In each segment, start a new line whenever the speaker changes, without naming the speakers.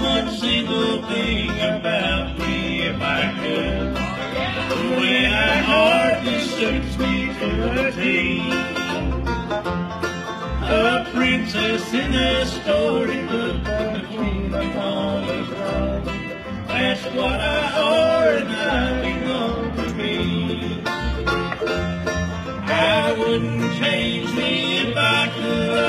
one single thing about me if I could. The way I heart just suits me for a tea. A princess in a storybook with a king upon his throne. That's what I are and I belong to me. I wouldn't change me if I could.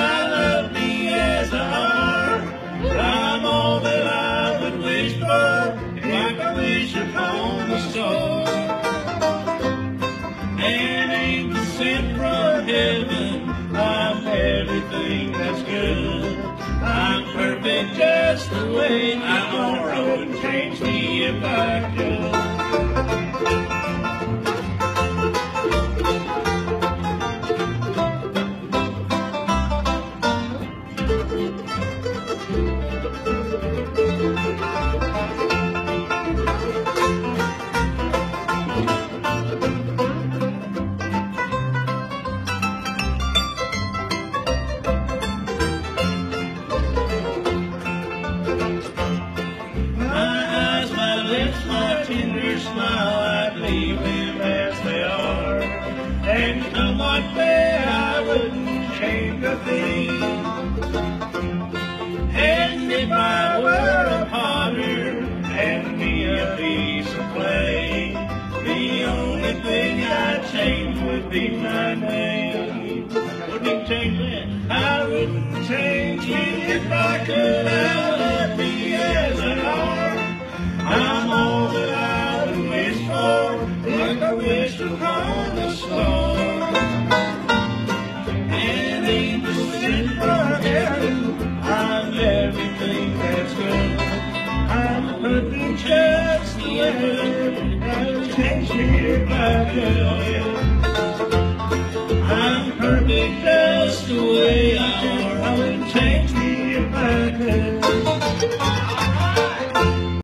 The way I are. I wouldn't change me if I could. Eyes, my tender smile, I'd leave them as they are. And come what may, I wouldn't change a thing. And if I were a potter, and me a piece of clay, the only thing I'd change would be my name. Wouldn't change that. I wouldn't change it if I could. I wish upon a star. And sent from heaven, I'm everything that's good. I'm perfect just the way I would change me if I could. I'm perfect just the way I are. I would change